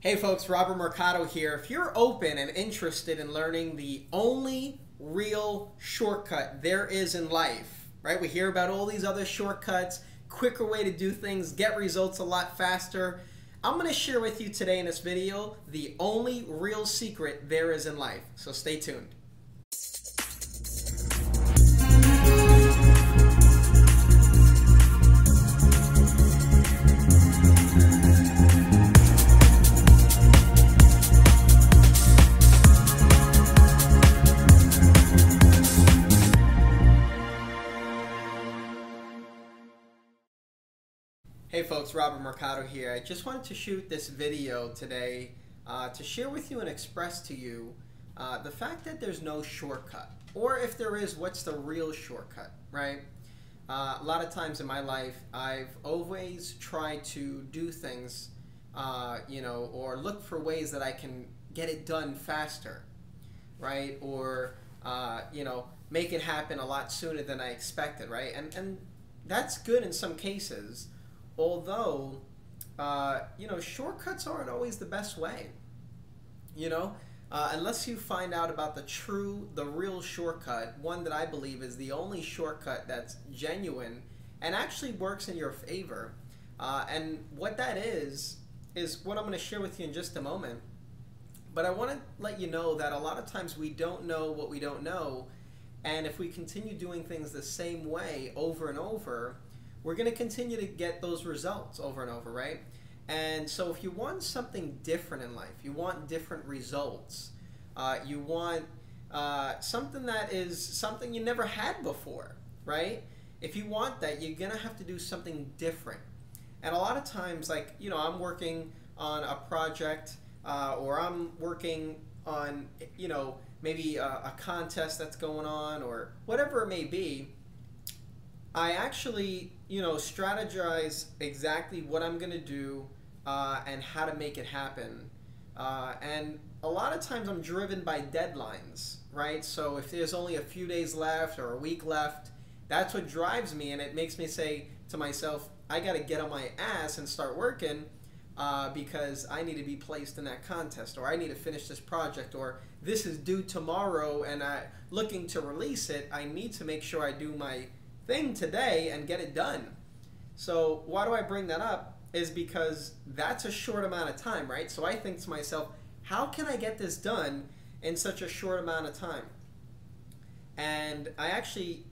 Hey folks, Robert Mercado here. If you're open and interested in learning the only real shortcut there is in life, right? We hear about all these other shortcuts, quicker way to do things, get results a lot faster. I'm going to share with you today in this video the only real secret there is in life. So stay tuned. Folks, Robert Mercado here. I just wanted to shoot this video today uh, to share with you and express to you uh, the fact that there's no shortcut. Or if there is, what's the real shortcut, right? Uh, a lot of times in my life, I've always tried to do things, uh, you know, or look for ways that I can get it done faster, right? Or, uh, you know, make it happen a lot sooner than I expected, right? And, and that's good in some cases although uh, you know shortcuts aren't always the best way you know? Uh, unless you find out about the true the real shortcut one that i believe is the only shortcut that's genuine and actually works in your favor. Uh, and what that is is what i'm going to share with you in just a moment. But i want to let you know that a lot of times we don't know what we don't know. And if we continue doing things the same way over and over we're going to continue to get those results over and over, right? And so if you want something different in life, you want different results, uh, you want uh, something that is something you never had before, right? If you want that, you're going to have to do something different. And a lot of times, like, you know, I'm working on a project uh, or I'm working on, you know, maybe a, a contest that's going on or whatever it may be I actually, you know, strategize exactly what I'm going to do uh, and how to make it happen. Uh, and a lot of times I'm driven by deadlines, right? So if there's only a few days left or a week left, that's what drives me. And it makes me say to myself, I got to get on my ass and start working uh, because I need to be placed in that contest or I need to finish this project or this is due tomorrow and I looking to release it. I need to make sure I do my thing today and get it done. So why do I bring that up? Is because that's a short amount of time, right? So I think to myself, how can I get this done in such a short amount of time? And I actually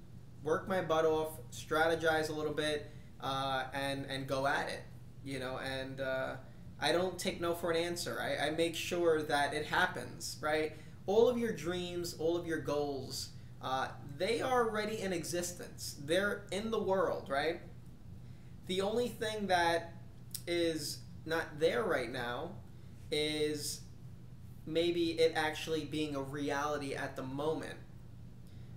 work my butt off, strategize a little bit, uh, and and go at it, you know. And uh, I don't take no for an answer. I, I make sure that it happens, right? All of your dreams, all of your goals uh, they are already in existence. They're in the world, right? The only thing that is not there right now is maybe it actually being a reality at the moment.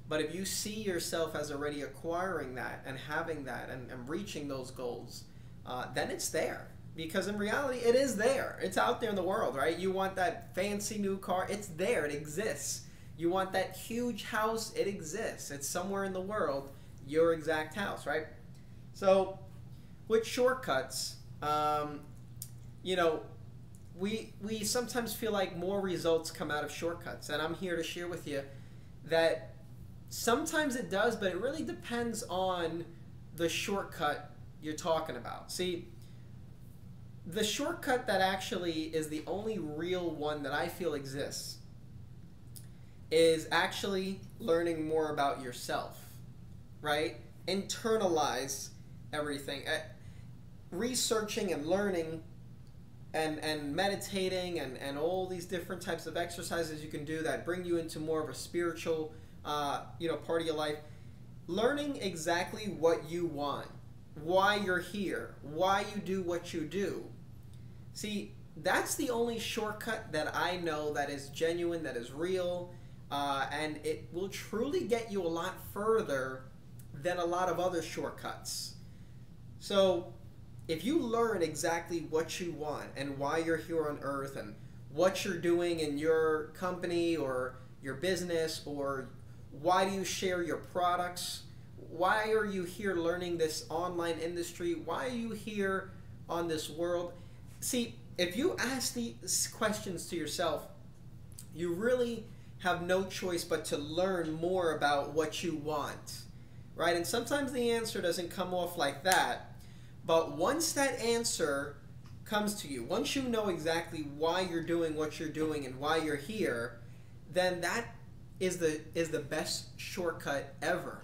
But if you see yourself as already acquiring that and having that and, and reaching those goals, uh, then it's there. Because in reality, it is there. It's out there in the world, right? You want that fancy new car, it's there, it exists. You want that huge house, it exists. It's somewhere in the world, your exact house, right? So, with shortcuts, um, you know, we we sometimes feel like more results come out of shortcuts, and I'm here to share with you that sometimes it does, but it really depends on the shortcut you're talking about. See, the shortcut that actually is the only real one that I feel exists is actually learning more about yourself, right? Internalize everything. Uh, researching and learning and, and meditating and, and all these different types of exercises you can do that bring you into more of a spiritual uh, you know part of your life learning exactly what you want why you're here why you do what you do see that's the only shortcut that i know that is genuine that is real uh, and it will truly get you a lot further than a lot of other shortcuts. So, if you learn exactly what you want and why you're here on earth and what you're doing in your company or your business or why do you share your products? Why are you here learning this online industry? Why are you here on this world? See, if you ask these questions to yourself, you really have no choice but to learn more about what you want, right? And sometimes the answer doesn't come off like that, but once that answer comes to you, once you know exactly why you're doing what you're doing and why you're here, then that is the is the best shortcut ever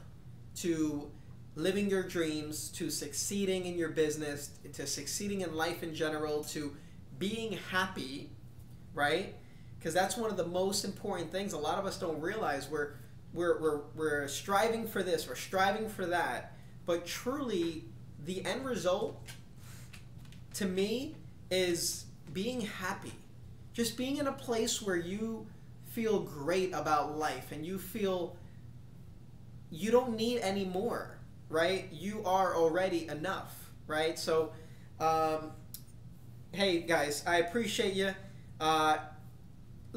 to living your dreams, to succeeding in your business, to succeeding in life in general, to being happy, right? Because that's one of the most important things. A lot of us don't realize we're we're we're we're striving for this, we're striving for that, but truly the end result to me is being happy. Just being in a place where you feel great about life and you feel you don't need any more, right? You are already enough, right? So, um, hey guys, I appreciate you. Uh,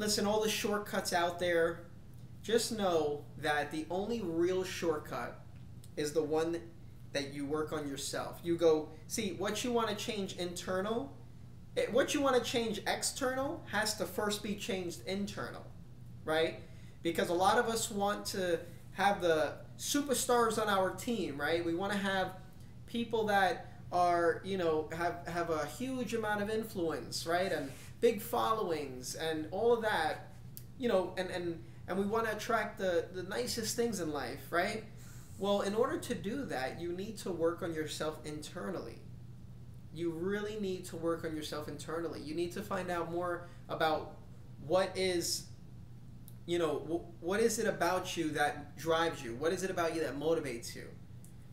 listen, all the shortcuts out there, just know that the only real shortcut is the one that you work on yourself. You go, see, what you want to change internal, it, what you want to change external has to first be changed internal, right? Because a lot of us want to have the superstars on our team, right? We want to have people that are, you know, have, have a huge amount of influence, right? And big followings and all of that, you know, and, and, and we want to attract the, the nicest things in life, right? Well, in order to do that, you need to work on yourself internally. You really need to work on yourself internally. You need to find out more about what is you know what is it about you that drives you what is it about you that motivates you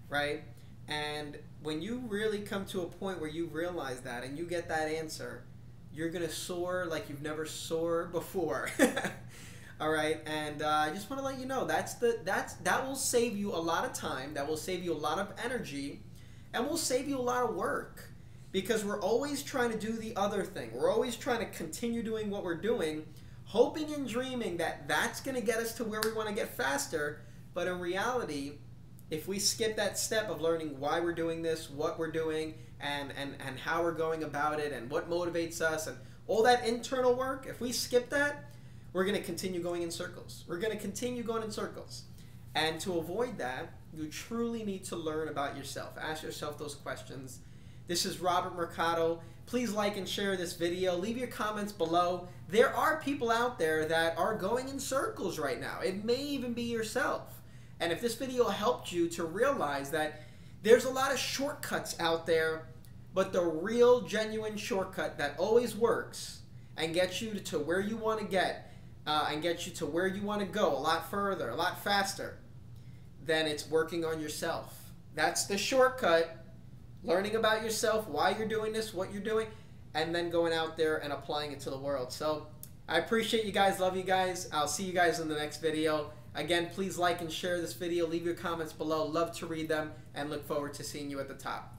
right and when you really come to a point where you realize that and you get that answer, you're gonna soar like you've never soared before. All right, and uh, I just want to let you know that's the that's that will save you a lot of time. That will save you a lot of energy, and will save you a lot of work because we're always trying to do the other thing. We're always trying to continue doing what we're doing, hoping and dreaming that that's going to get us to where we want to get faster. But in reality, if we skip that step of learning why we're doing this, what we're doing, and, and, and how we're going about it, and what motivates us, and all that internal work, if we skip that, we're going to continue going in circles. We're going to continue going in circles. And to avoid that, you truly need to learn about yourself. Ask yourself those questions. This is Robert Mercado. Please like and share this video. Leave your comments below. There are people out there that are going in circles right now. It may even be yourself. And if this video helped you to realize that there's a lot of shortcuts out there, but the real genuine shortcut that always works and gets you to where you want to get uh, and gets you to where you want to go a lot further, a lot faster, then it's working on yourself. That's the shortcut. Learning about yourself, why you're doing this, what you're doing, and then going out there and applying it to the world. So I appreciate you guys. Love you guys. I'll see you guys in the next video. Again, please like and share this video. Leave your comments below. Love to read them and look forward to seeing you at the top.